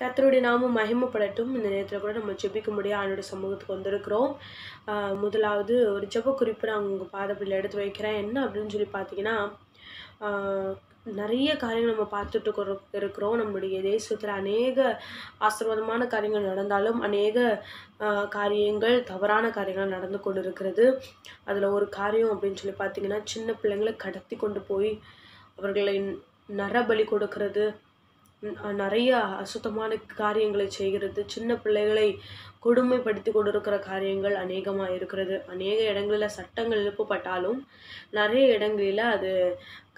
கத்தருடைய நாமம் மகிமப்படட்டும். இந்த நேரத்தில் கூட நம்ம ஜெபிக்க முடியும் அவனுடைய சமூகத்துக்கு வந்திருக்கிறோம். முதலாவது ஒரு ஜெப குறிப்பு நான் உங்கள் பாதப்படியில் எடுத்து வைக்கிறேன். என்ன அப்படின்னு சொல்லி பார்த்தீங்கன்னா நிறைய காரியங்கள் நம்ம பார்த்துட்டு இருக்கிறோம். நம்முடைய தேசத்தில் அநேக ஆசீர்வாதமான காரியங்கள் நடந்தாலும் அநேக காரியங்கள் தவறான காரியங்கள் நடந்து கொண்டு இருக்கிறது அதில் ஒரு காரியம் அப்படின்னு சொல்லி பார்த்தீங்கன்னா சின்ன பிள்ளைங்களை கடத்தி கொண்டு போய் அவர்களை நரபலி கொடுக்கறது. நிறைய அசுத்தமான காரியங்களை செய்கிறது. சின்ன பிள்ளைகளை கொடுமைப்படுத்தி கொண்டிருக்கிற காரியங்கள் அநேகமாக இருக்கிறது. அநேக இடங்களில் சட்டங்கள் எழுப்பப்பட்டாலும் நிறைய இடங்களில் அது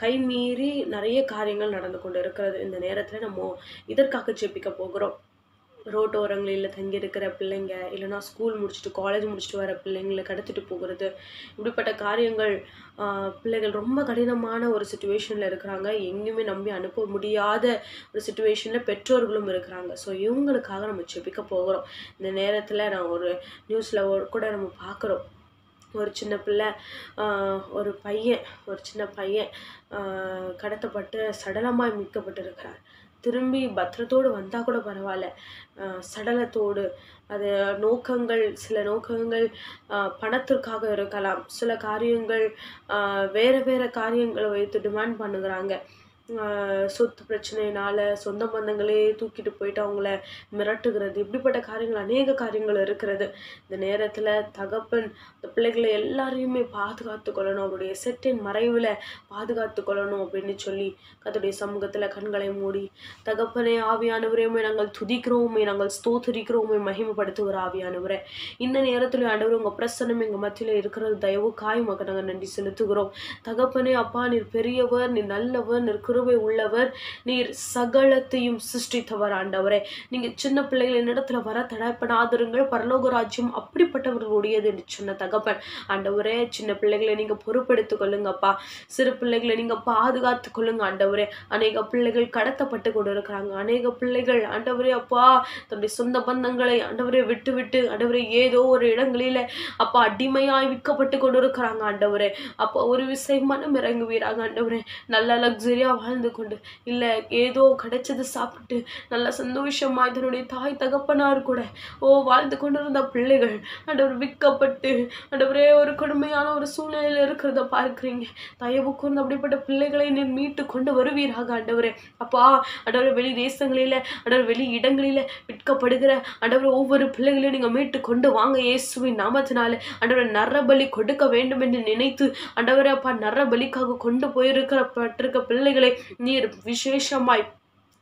கைமீறி நிறைய காரியங்கள் நடந்து கொண்டு இருக்கிறது இந்த நேரத்தில் நம்ம இதற்காக செப்பிக்க போகிறோம். ரோட்டோரங்களில் தங்கியிருக்கிற பிள்ளைங்க இல்லைன்னா ஸ்கூல் முடிச்சுட்டு காலேஜ் முடிச்சுட்டு வர பிள்ளைங்களை கடத்திட்டு போகிறது. இப்படிப்பட்ட காரியங்கள் பிள்ளைகள் ரொம்ப கடினமான ஒரு சுச்சுவேஷனில் இருக்கிறாங்க. எங்கேயுமே நம்பி அனுப்ப முடியாத ஒரு சுச்சுவேஷனில் பெற்றோர்களும் இருக்கிறாங்க. ஸோ இவங்களுக்காக நம்ம செபிக்க போகிறோம். இந்த நேரத்தில் நான் ஒரு நியூஸில் கூட நம்ம பார்க்குறோம். ஒரு சின்ன பிள்ளை ஒரு பையன் ஒரு சின்ன பையன் கடத்தப்பட்டு கடத்தப்பட்டு மீட்கப்பட்டு மீட்கப்பட்டிருக்கிறார். திரும்பி பத்திரத்தோடு வந்தால் கூட பரவாயில்ல. சடலத்தோடு. அது நோக்கங்கள் சில நோக்கங்கள் பணத்திற்காக இருக்கலாம். சில காரியங்கள் வேறு வேற வேற காரியங்களை வைத்து டிமாண்ட் பண்ணுகிறாங்க. சொத்து பிரச்சனையினால சொந்த பந்தங்களே தூக்கிட்டு போயிட்டு அவங்கள மிரட்டுகிறது. இப்படிப்பட்ட காரியங்கள் அநேக காரியங்கள் இருக்கிறது. இந்த நேரத்தில் தகப்பன் இந்த பிள்ளைகளை எல்லாரையுமே பாதுகாத்து கொள்ளணும். அவருடைய செட்டின் மறைவில் பாதுகாத்து கொள்ளணும் அப்படின்னு சொல்லி கத்துடைய சமூகத்தில் கண்களை மூடி தகப்பனே ஆவியானவரையுமே நாங்கள் துதிக்கிறோமே. நாங்கள் ஸ்தோத்தரிக்கிறோமே. மகிமைப்படுத்துகிற ஆவியானவரை. இந்த நேரத்தில் ஆண்டவர் உங்கள் பிரசனம் எங்கள் மத்தியில் இருக்கிறது. தயவு உமக்கு நாங்கள் நன்றி செலுத்துகிறோம். தகப்பனே அப்பா நீர் பெரியவர் நீர் நல்லவர் நீர் கிருபை உள்ளவர். நீர் சகலத்தையும் சிருஷ்டித்தவர் ஆண்டவரே. நீங்க சின்ன பிள்ளைகள் என்னிடத்துல வர தடைப்படாதிருங்கள். பரலோக ராஜ்யம் அப்படிப்பட்டவர்களுடையது என்று சொன்ன தகப்பன். ஆண்டவரே சின்ன பிள்ளைகளை நீங்க பொறுப்பெடுத்துக் கொள்ளுங்கப்பா சிறு பிள்ளைகளை நீங்க பாதுகாத்து கொள்ளுங்க ஆண்டவரே. அநேக பிள்ளைகள் கடத்தப்பட்டு கொண்டு இருக்கிறாங்க அநேக பிள்ளைகள் ஆண்டவரே அப்பா தன்னுடைய சொந்த பந்தங்களை ஆண்டவரே விட்டு விட்டு ஆண்டவரே ஏதோ ஒரு இடங்களில அப்பா அடிமையாய் விற்கப்பட்டு கொண்டு இருக்கிறாங்க ஆண்டவரே. அப்பா ஒரு விஷயம் மனம் இறங்குவீராங்க ஆண்டவரே. நல்ல லக்ஸரியா வாழ்ந்து கொண்டு இல்லை ஏதோ கிடைச்சது சாப்பிட்டு நல்ல சந்தோஷமாக இதனுடைய தாய் தகப்பனார் கூட ஓ வாழ்ந்து கொண்டிருந்த பிள்ளைகள் அண்டவர் விற்கப்பட்டு அண்டவரே ஒரு கொடுமையான ஒரு சூழ்நிலையில் இருக்கிறத பார்க்குறீங்க. தயவு கூர்ந்து அப்படிப்பட்ட பிள்ளைகளை நீர் மீட்டு கொண்டு வருவீராக ஆண்டவரே. அப்பா அண்டவர் வெளி தேசங்களில் அண்டவர் வெளி இடங்களில் விற்கப்படுகிற அண்டவர் ஒவ்வொரு பிள்ளைகளையும் நீங்கள் மீட்டு கொண்டு வாங்க இயேசுவின் நாமத்தினால. அண்டவர் நரபலி கொடுக்க வேண்டும் என்று நினைத்து அண்டவரே அப்பா நரபலிக்காக கொண்டு போயிருக்கிற பட்டிருக்க பிள்ளைகளை நீர் விசேஷமாய்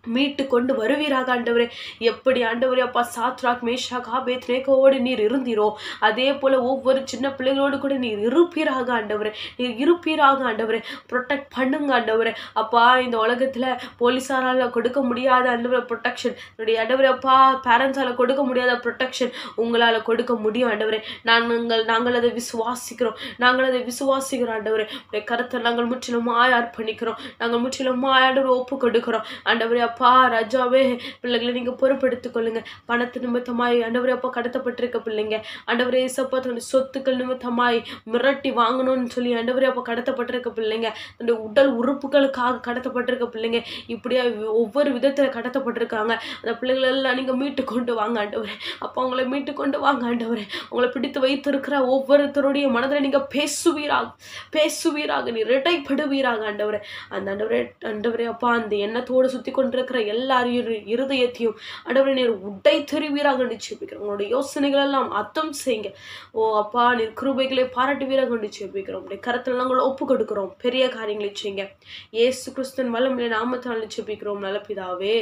மீட்டு கொண்டு வருவீராக ஆண்டவரே. எப்படி ஆண்டவரே அப்பா சாத்ராக் மேஷாக் ஆபேத் ரேகோவோடு நீர் இருந்தீரோ? அதே போல் ஒவ்வொரு சின்ன பிள்ளைகளோடு கூட நீர் இருப்பீராக ஆண்டவரே. நீர் இருப்பீராக ஆண்டவரே. ப்ரொடெக்ட் பண்ணுங்க ஆண்டவரே. அப்பா இந்த உலகத்தில் போலீஸாரால் கொடுக்க முடியாத ஆண்டவரே ப்ரொடெக்ஷன் என்னுடைய ஆண்டவரே அப்பா பேரண்ட்ஸால் கொடுக்க முடியாத ப்ரொடெக்ஷன் உங்களால் கொடுக்க முடியும் ஆண்டவரே. நாங்கள் நாங்கள் அதை விசுவாசிக்கிறோம். நாங்கள் அதை விசுவாசிக்கிறோம் ஆண்டவரே. கருத்தை நாங்கள் முற்றிலுமாய் அர்ப்பணிக்கிறோம். நாங்கள் முற்றிலுமாய் ஆண்டவர் ஒப்பு கொடுக்கிறோம். ஆண்டவரே அப்பா ராஜாவே பிள்ளைகளை நீங்க பொறுப்பெடுத்துக் கொள்ளுங்க பணத்து நிமித்தமாய் ஆண்டவரே அப்பா கடத்தப்பட்டிருக்க பிள்ளைங்க. ஆண்டவரே ஏசப்பா தன்னுடைய சொத்துக்கள் நிமித்தமாய் மிரட்டி வாங்கணும்னு சொல்லி ஆண்டவரே அப்பா கடத்தப்பட்டிருக்க பிள்ளைங்க. தன்னுடைய உடல் உறுப்புகளுக்காக கடத்தப்பட்டிருக்க பிள்ளைங்க. இப்படியா ஒவ்வொரு விதத்துல கடத்தப்பட்டிருக்காங்க. அந்த பிள்ளைகளை எல்லாம் நீங்க மீட்டு கொண்டு வாங்க ஆண்டவரே. அப்பா உங்களை மீட்டு கொண்டு வாங்க ஆண்டவரே. உங்களை பிடித்து வைத்திருக்கிற ஒவ்வொருத்தருடைய மனதில் நீங்க பேசுவீராக பேசுவீராக நீ இரட்டைப்படுவீராக ஆண்டவரே. அந்த ஆண்டவரே ஆண்டவரே அப்பா அந்த எண்ணத்தோடு சுத்தி கொண்டு எல்லாரையும் இருதயத்தையும் அடவரை நீர் உடை தெரிவீராக நிச்சயிப்பிக்கிறோம் உங்களுடைய யோசனைகள் எல்லாம் அர்த்தம் செய்யுங்க. ஓ அப்பா நீர் கிருபைகளை பாராட்டுவீராக நிச்சயிப்பிக்கிறோம். உடைய கருத்தில் நாங்கள் ஒப்பு கொடுக்குறோம். பெரிய காரியங்களை செய்யுங்க. ஏசு கிறிஸ்தன் வல்லமையை நாமத்தால் நிச்சயிப்பிக்கிறோம். நல்ல பிதாவே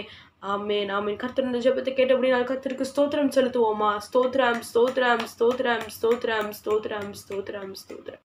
ஆமே நாமின் கர்த்தருடைய ஜெபத்தை கேட்டபடி நான் கர்த்தருக்கு ஸ்தோத்திரம் செலுத்துவோமா? ஸ்தோத்ரம் ஸ்தோத்ரம் ஸ்தோத்ரம் ஸ்தோத்ரம் ஸ்தோத்ரம் ஸ்தோத்ரம் ஸ்தோத்ரம்